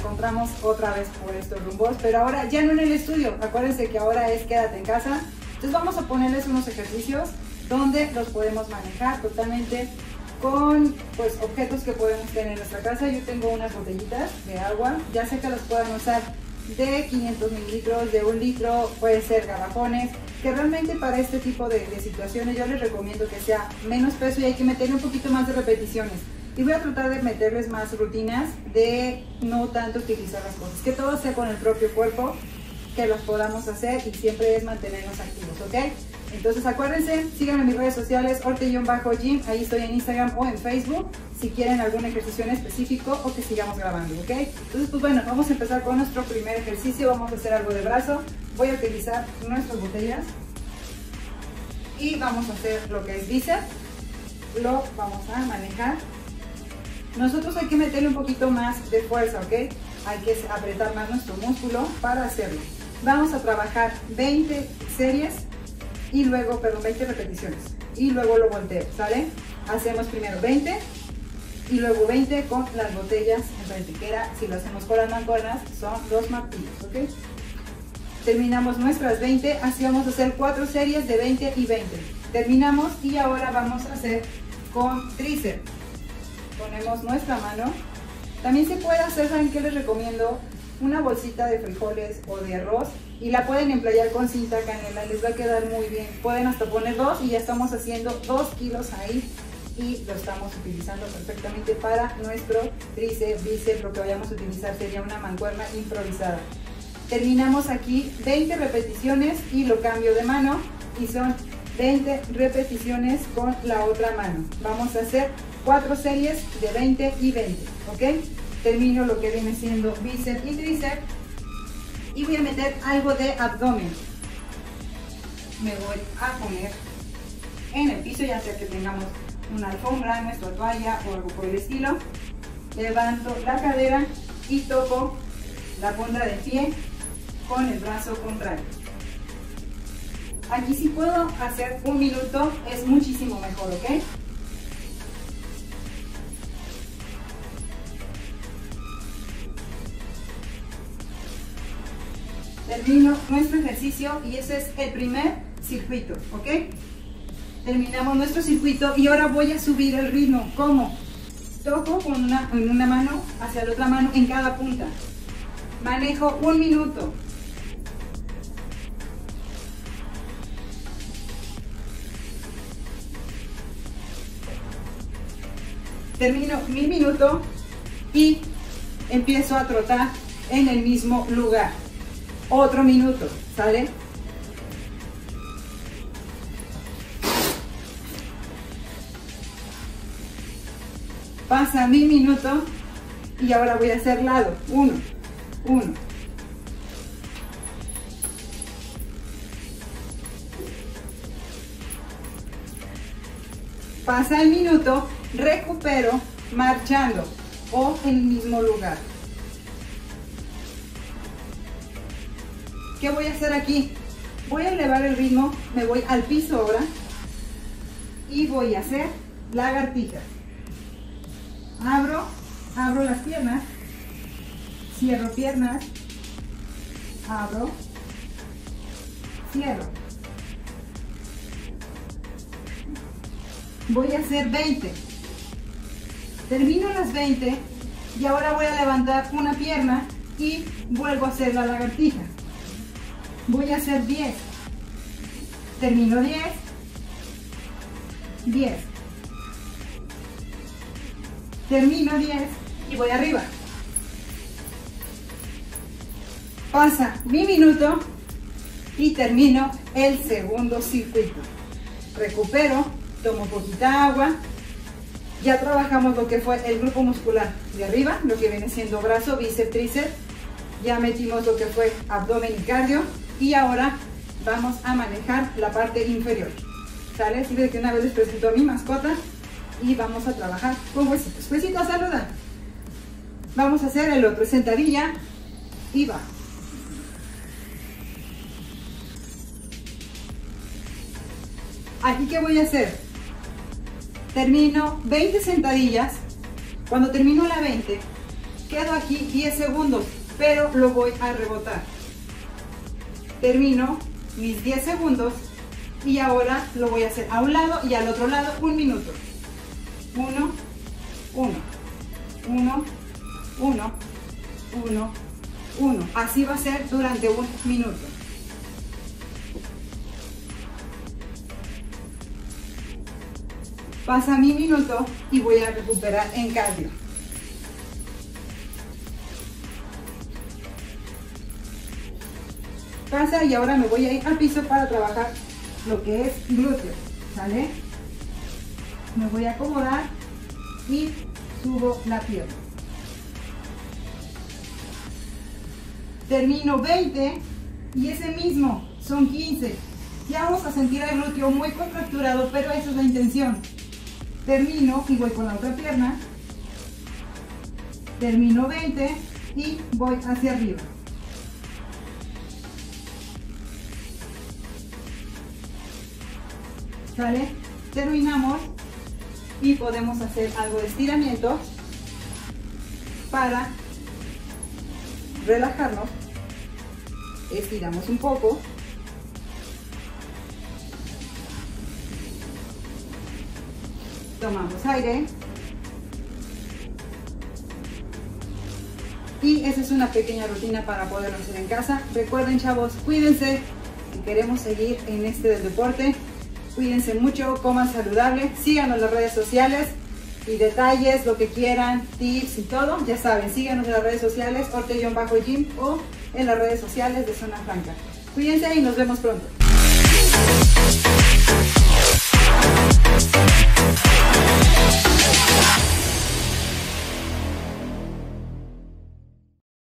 encontramos otra vez por estos rumbos, pero ahora ya no en el estudio. Acuérdense que ahora es quédate en casa. Entonces vamos a ponerles unos ejercicios donde los podemos manejar totalmente con pues, objetos que podemos tener en nuestra casa. Yo tengo unas botellitas de agua, ya sé que las puedan usar de 500 mililitros, de un litro, puede ser garrafones, que realmente para este tipo de, situaciones yo les recomiendo que sea menos peso y hay que meterle un poquito más de repeticiones. Y voy a tratar de meterles más rutinas de no tanto utilizar las cosas, que todo sea con el propio cuerpo, que los podamos hacer y siempre es mantenernos activos, ¿ok? Entonces acuérdense, síganme en mis redes sociales, orte-gym, ahí estoy en Instagram o en Facebook, si quieren algún ejercicio en específico o que sigamos grabando, ¿ok? Entonces, pues bueno, vamos a empezar con nuestro primer ejercicio, vamos a hacer algo de brazo, voy a utilizar nuestras botellas y vamos a hacer lo que es bíceps, lo vamos a manejar. Nosotros hay que meterle un poquito más de fuerza, ¿ok? Hay que apretar más nuestro músculo para hacerlo. Vamos a trabajar 20 series y luego, perdón, 20 repeticiones. Y luego lo volteo, ¿sale? Hacemos primero 20 y luego 20 con las botellas en era Si lo hacemos con las mancuernas, son dos martillos, ¿ok? Terminamos nuestras 20, así vamos a hacer cuatro series de 20 y 20. Terminamos y ahora vamos a hacer con tríceps. Ponemos nuestra mano. También se puede hacer, ¿saben qué les recomiendo? Una bolsita de frijoles o de arroz y la pueden emplear con cinta canela, les va a quedar muy bien. Pueden hasta poner dos y ya estamos haciendo dos kilos ahí y lo estamos utilizando perfectamente para nuestro tríceps, bíceps, lo que vayamos a utilizar sería una mancuerna improvisada. Terminamos aquí 20 repeticiones y lo cambio de mano y son 20 repeticiones con la otra mano. Vamos a hacer cuatro series de 20 y 20, ¿ok? Termino lo que viene siendo bíceps y tríceps y voy a meter algo de abdomen. Me voy a poner en el piso, ya sea que tengamos una alfombra, nuestra toalla o algo por el estilo. Levanto la cadera y toco la punta del pie con el brazo contrario. Aquí si puedo hacer un minuto es muchísimo mejor, ¿ok? Termino nuestro ejercicio y ese es el primer circuito, ¿ok? Terminamos nuestro circuito y ahora voy a subir el ritmo. ¿Cómo? Toco con una, en una mano hacia la otra mano en cada punta. Manejo un minuto. Termino mi minuto y empiezo a trotar en el mismo lugar otro minuto, ¿sale? Pasa mi minuto y ahora voy a hacer lado. Uno, uno. Pasa el minuto, recupero marchando o en el mismo lugar. ¿Qué voy a hacer aquí? Voy a elevar el ritmo, me voy al piso ahora y voy a hacer lagartijas. Abro, abro las piernas, cierro piernas, abro, cierro. Voy a hacer 20. Termino las 20 y ahora voy a levantar una pierna y vuelvo a hacer la lagartija voy a hacer 10. Termino 10. 10. Termino 10 y voy arriba. Pasa mi minuto y termino el segundo circuito. Recupero, tomo poquita agua. Ya trabajamos lo que fue el grupo muscular de arriba, lo que viene siendo brazo, bíceps, tríceps. Ya metimos lo que fue abdomen y cardio y ahora vamos a manejar la parte inferior. ¿Sale? Así que una vez les presento a mi mascota y vamos a trabajar con huesitos. Huesitos, saluda. Vamos a hacer el otro, sentadilla y va. Aquí, ¿qué voy a hacer? Termino 20 sentadillas. Cuando termino la 20, Quedo aquí 10 segundos, pero lo voy a rebotar. Termino mis 10 segundos y ahora lo voy a hacer a un lado y al otro lado un minuto. 1, 1, 1, 1, 1, 1. Así va a ser durante un minuto. Pasa mi minuto y voy a recuperar en cardio. Pasa y ahora me voy a ir al piso para trabajar lo que es glúteo, ¿sale? Me voy a acomodar y subo la pierna. Termino 20 y ese mismo son 15. Ya vamos a sentir el glúteo muy contracturado, pero esa es la intención. Termino y voy con la otra pierna. Termino 20 y voy hacia arriba. Terminamos y podemos hacer algo de estiramiento para relajarnos. Estiramos un poco. Tomamos aire. Y esa es una pequeña rutina para poderlo hacer en casa. Recuerden chavos, cuídense, si queremos seguir en este del deporte. Cuídense mucho, coman saludable, síganos en las redes sociales y detalles, lo que quieran, tips y todo, ya saben, síganos en las redes sociales, orte-gym o en las redes sociales de Zona Franca. Cuídense y nos vemos pronto.